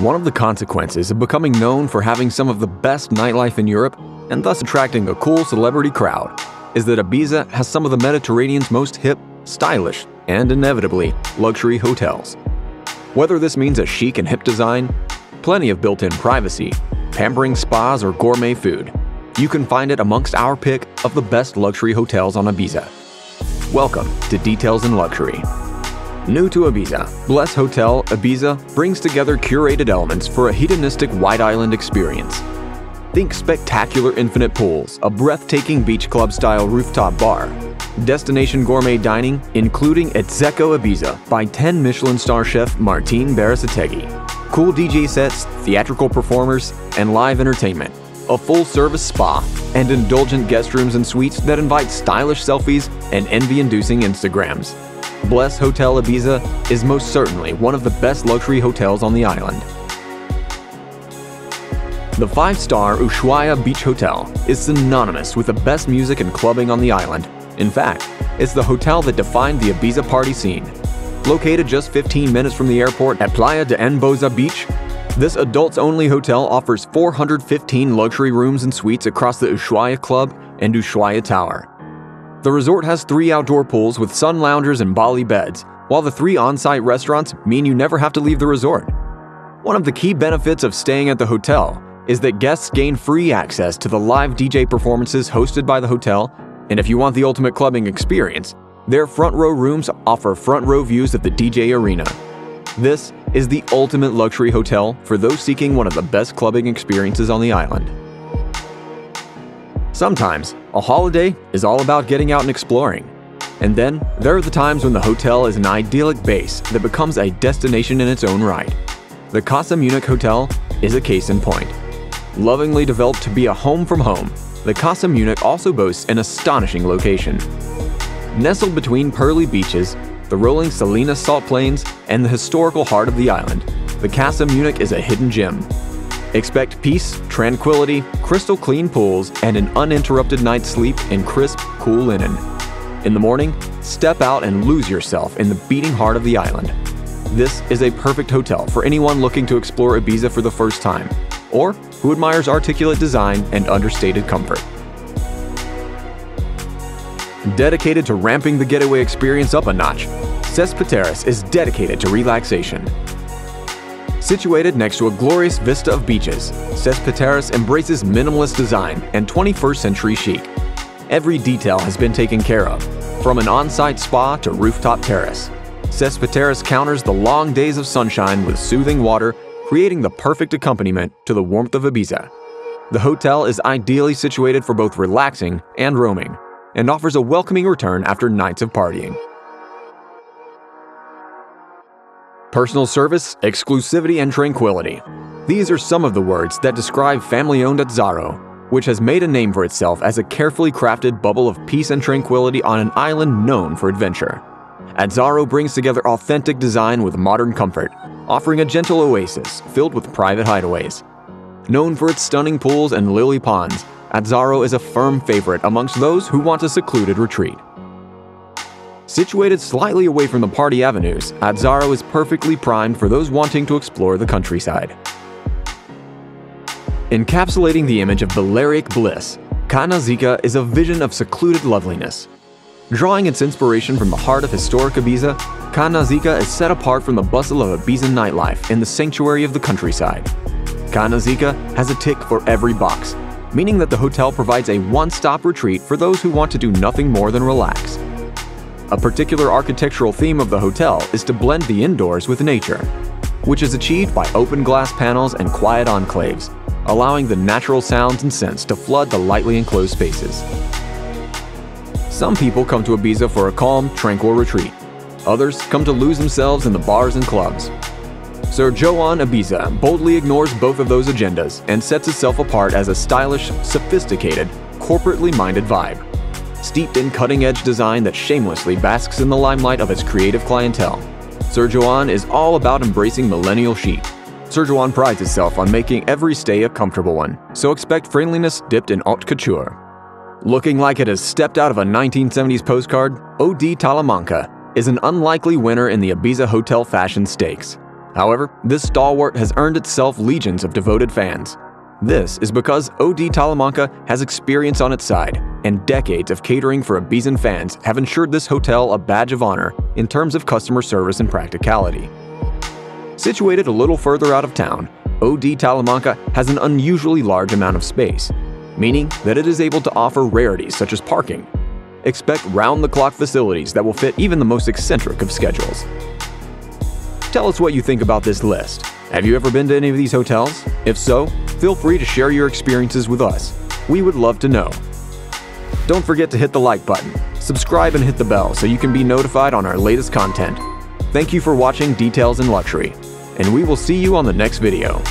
One of the consequences of becoming known for having some of the best nightlife in Europe and thus attracting a cool celebrity crowd is that Ibiza has some of the Mediterranean's most hip, stylish, and inevitably luxury hotels. Whether this means a chic and hip design, plenty of built-in privacy, pampering spas, or gourmet food, you can find it amongst our pick of the best luxury hotels on Ibiza. Welcome to Details in Luxury. New to Ibiza, Bless Hotel Ibiza brings together curated elements for a hedonistic white island experience. Think spectacular infinite pools, a breathtaking beach club style rooftop bar, destination gourmet dining, including at Zecco Ibiza by 10 Michelin star chef Martin Berasategui, cool DJ sets, theatrical performers, and live entertainment, a full service spa, and indulgent guest rooms and suites that invite stylish selfies and envy inducing Instagrams. Bless Hotel Ibiza is most certainly one of the best luxury hotels on the island. The five-star Ushuaia Beach Hotel is synonymous with the best music and clubbing on the island. In fact, it's the hotel that defined the Ibiza party scene. Located just 15 minutes from the airport at Playa d'en Bossa Beach, this adults-only hotel offers 415 luxury rooms and suites across the Ushuaia Club and Ushuaia Tower. The resort has three outdoor pools with sun loungers and Bali beds, while the three on-site restaurants mean you never have to leave the resort. One of the key benefits of staying at the hotel is that guests gain free access to the live DJ performances hosted by the hotel, and if you want the ultimate clubbing experience, their front row rooms offer front row views of the DJ arena. This is the ultimate luxury hotel for those seeking one of the best clubbing experiences on the island. Sometimes, a holiday is all about getting out and exploring. And then, there are the times when the hotel is an idyllic base that becomes a destination in its own right. The Casa Munich Hotel is a case in point. Lovingly developed to be a home from home, the Casa Munich also boasts an astonishing location. Nestled between pearly beaches, the rolling Salinas salt plains, and the historical heart of the island, the Casa Munich is a hidden gem Expect peace, tranquility, crystal clean pools, and an uninterrupted night's sleep in crisp, cool linen. In the morning, step out and lose yourself in the beating heart of the island. This is a perfect hotel for anyone looking to explore Ibiza for the first time, or who admires articulate design and understated comfort. Dedicated to ramping the getaway experience up a notch, Ses Pitreras is dedicated to relaxation. Situated next to a glorious vista of beaches, Ses Pitreras embraces minimalist design and 21st century chic. Every detail has been taken care of, from an on-site spa to rooftop terrace. Ses Pitreras counters the long days of sunshine with soothing water, creating the perfect accompaniment to the warmth of Ibiza. The hotel is ideally situated for both relaxing and roaming, and offers a welcoming return after nights of partying. Personal service, exclusivity, and tranquility. These are some of the words that describe family owned Atzaró, which has made a name for itself as a carefully crafted bubble of peace and tranquility on an island known for adventure. Atzaró brings together authentic design with modern comfort, offering a gentle oasis filled with private hideaways. Known for its stunning pools and lily ponds, Atzaró is a firm favorite amongst those who want a secluded retreat. Situated slightly away from the party avenues, Atzaró is perfectly primed for those wanting to explore the countryside. Encapsulating the image of Balearic bliss, Ca Na Xica is a vision of secluded loveliness. Drawing its inspiration from the heart of historic Ibiza, Ca Na Xica is set apart from the bustle of Ibizan nightlife in the sanctuary of the countryside. Ca Na Xica has a tick for every box, meaning that the hotel provides a one-stop retreat for those who want to do nothing more than relax. A particular architectural theme of the hotel is to blend the indoors with nature, which is achieved by open glass panels and quiet enclaves, allowing the natural sounds and scents to flood the lightly enclosed spaces. Some people come to Ibiza for a calm, tranquil retreat. Others come to lose themselves in the bars and clubs. Sir Joan Ibiza boldly ignores both of those agendas and sets itself apart as a stylish, sophisticated, corporately minded vibe steeped in cutting-edge design that shamelessly basks in the limelight of its creative clientele. Sir Joan is all about embracing millennial chic. Sir Joan prides itself on making every stay a comfortable one, so expect friendliness dipped in haute couture. Looking like it has stepped out of a 1970s postcard, OD Talamanca is an unlikely winner in the Ibiza Hotel Fashion Stakes. However, this stalwart has earned itself legions of devoted fans. This is because OD Talamanca has experience on its side, and decades of catering for Ibizan fans have ensured this hotel a badge of honor in terms of customer service and practicality. Situated a little further out of town, OD Talamanca has an unusually large amount of space, meaning that it is able to offer rarities such as parking. Expect round-the-clock facilities that will fit even the most eccentric of schedules. Tell us what you think about this list. Have you ever been to any of these hotels? If so, feel free to share your experiences with us. We would love to know. Don't forget to hit the like button, subscribe and hit the bell so you can be notified on our latest content. Thank you for watching Details in Luxury, and we will see you on the next video.